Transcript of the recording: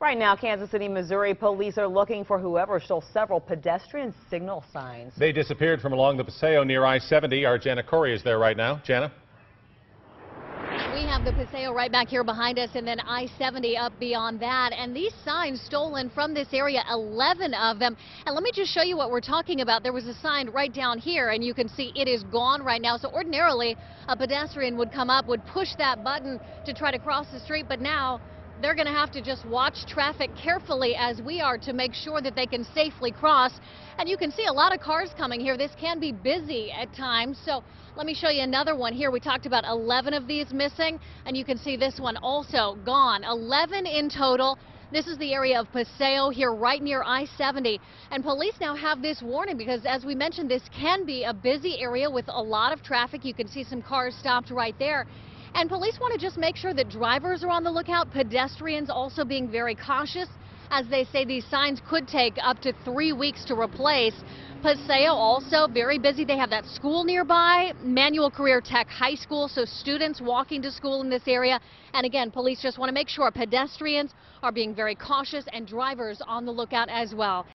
Right now, Kansas City, Missouri police are looking for whoever stole several pedestrian signal signs. They disappeared from along the Paseo near I-70. Our Jana Corey is there right now. Jana? We have the Paseo right back here behind us and then I-70 up beyond that. And these signs stolen from this area, 11 of them. And let me just show you what we're talking about. There was a sign right down here and you can see it is gone right now. So ordinarily a pedestrian would come up, would push that button to try to cross the street. But now they're going to have to just watch traffic carefully as we are to make sure that they can safely cross. And you can see a lot of cars coming here. This can be busy at times. So let me show you another one here. We talked about 11 of these missing, and you can see this one also gone. 11 in total. This is the area of Paseo here right near I-70. And police now have this warning because as we mentioned, this can be a busy area with a lot of traffic. You can see some cars stopped right there. And police want to just make sure that drivers are on the lookout, pedestrians also being very cautious. As they say, these signs could take up to three weeks to replace. Paseo also very busy. They have that school nearby, Manual Career Tech High School, so students walking to school in this area. And again, police just want to make sure pedestrians are being very cautious and drivers on the lookout as well.